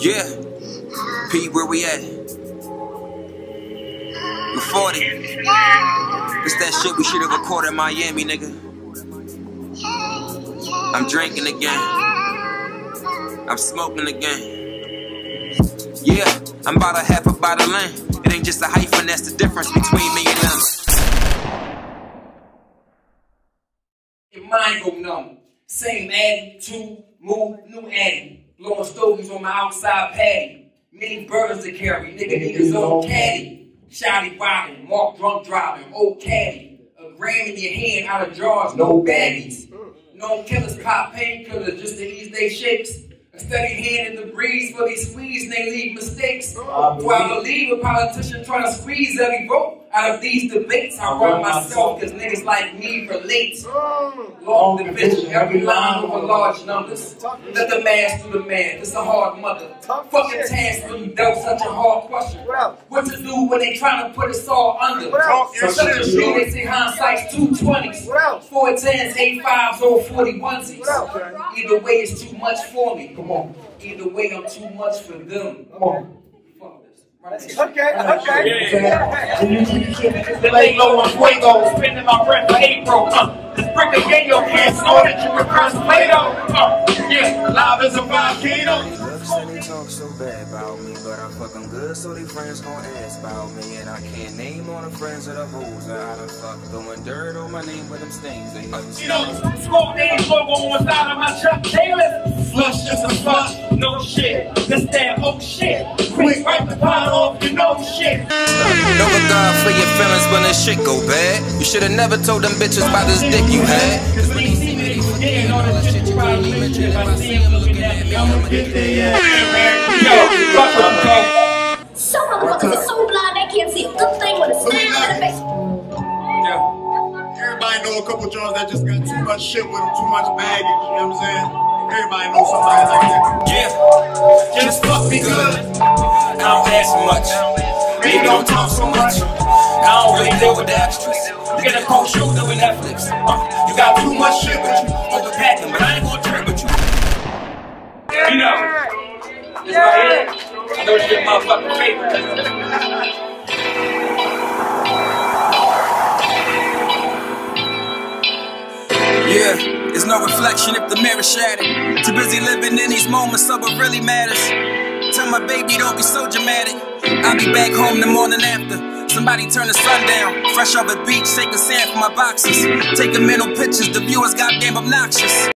Yeah. P, where we at? We 40. It's that shit we should have recorded in Miami, nigga. I'm drinking again. I'm smoking again. Yeah, I'm about a half a bottle in. It ain't just a hyphen, that's the difference between me and them. Mind go numb. Same Addy, two, move, new Addy. Blowing stogies on my outside patty. Many burdens to carry, nigga need his own caddy. Shotty robbing, walk drunk driving, old caddy. A gram in your hand, out of jars, no baggies. No killers pop painkillers just to ease they shakes. A steady hand in the breeze for these squeeze and they leave mistakes. Do I believe a politician trying to squeeze every vote out of these debates? I run myself because niggas like me relate. Long division, every line over large numbers. Let the mass do the man. It's a hard mother. Fucking task when you dealt such a hard question. What to do when they trying to put us all under? Such a shit, they say hindsight's 220s. Four tens, eight fives, or 40 onesies. Either way, it's too much for me. Come on. Either way, I'm too much for them. Come on. Fuck this. Okay, okay. The lay low on fuego, spending my breath for April. Uh, this brick of yayo can't snort it, you reverse Plato. Uh, yeah, live as a volcano. Love said they talk so bad about me, but I fuck 'em good, so they friends gon' ask about me. And I can't name all the friends of the hoes that I done fucked. Throwing dirt on my name with them stains, they never You know, smoke names logo on the side of my truck. Taylor, flush just a flush, no shit. This that oh shit. No regard for your feelings when this shit go bad. You should've never told them bitches about this dick you had. Cause when they see me, they forgetting all the shit you probably mentioned. If I see them looking at me, I'ma get their ass. Yo, fuck them, bro. Some motherfuckers are so blind they can't see a good thing with a smile on their face. Everybody know a couple joints that just got too much shit with them, too much baggage, you know what I'm saying? Everybody know somebody like that. Yeah. Just fuck me good. I don't ask much. Baby, don't talk so much. I don't really deal with the extras. Get a cold shoulder with Netflix. Uh, you got too much shit with you. Overpacking, but I ain't gonna trip with you. You know, this right here. I know it's your motherfucking favorite. Yeah, it's no reflection if the mirror shattered. Too busy living in these moments of what really matters. Tell my baby don't be so dramatic. I'll be back home the morning after. Somebody turn the sun down. Fresh off the beach, taking sand from my boxes. Taking mental pictures, the viewers is goddamn obnoxious.